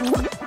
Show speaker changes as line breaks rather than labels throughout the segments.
What?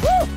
Uh!